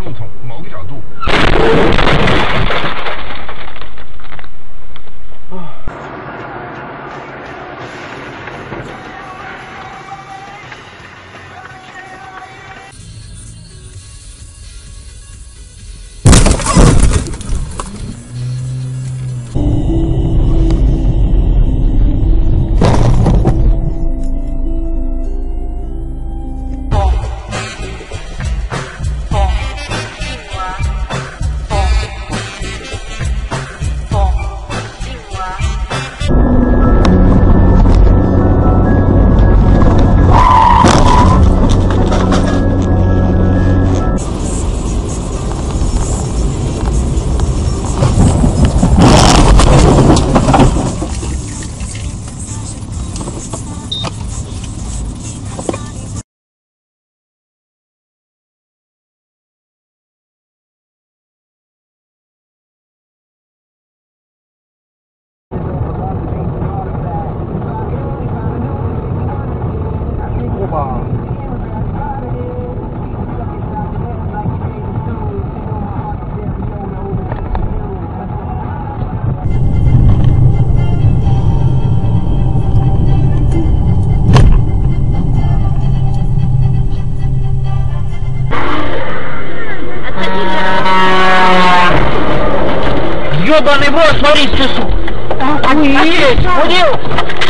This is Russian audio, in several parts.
路从某个角度。Ёбаный в рот, смотри, чешу! Охуеть! Понял?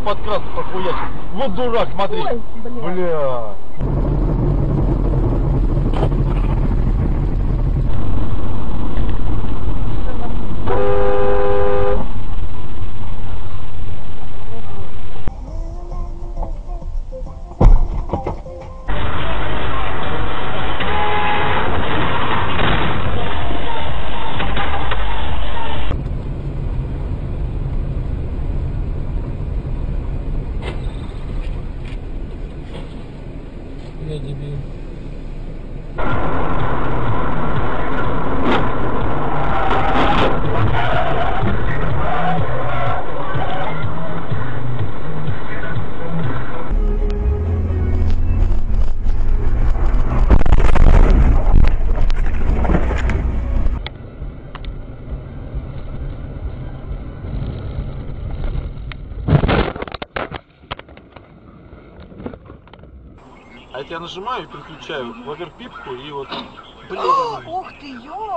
Подкрасться похуячит? Вот дурак, смотри. Бля. Я ktv А это я нажимаю и переключаю. Во-первых, пипку и вот... Блин. Ух ты, ё!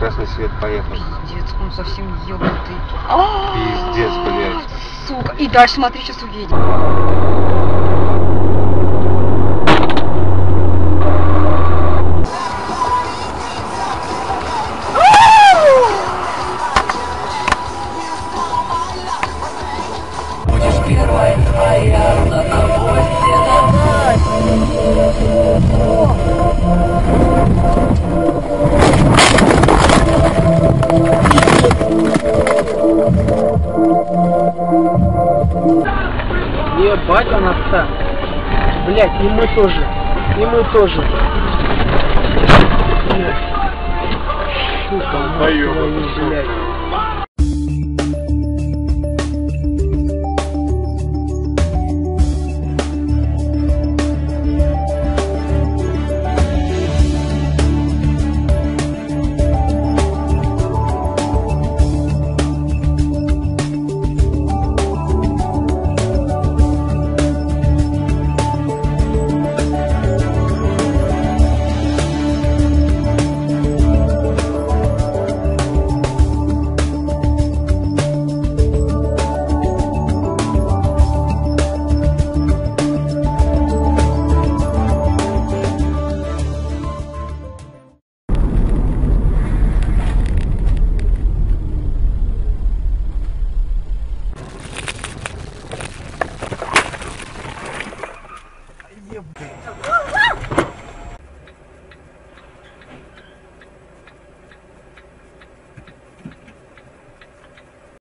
красный свет поехал. Пиздец, он совсем ебнутый. Пиздец, блядь. Сука. И дальше смотри, сейчас увидим. Блять, и мы тоже. И мы тоже. Блядь. Сука, мать твою, блядь.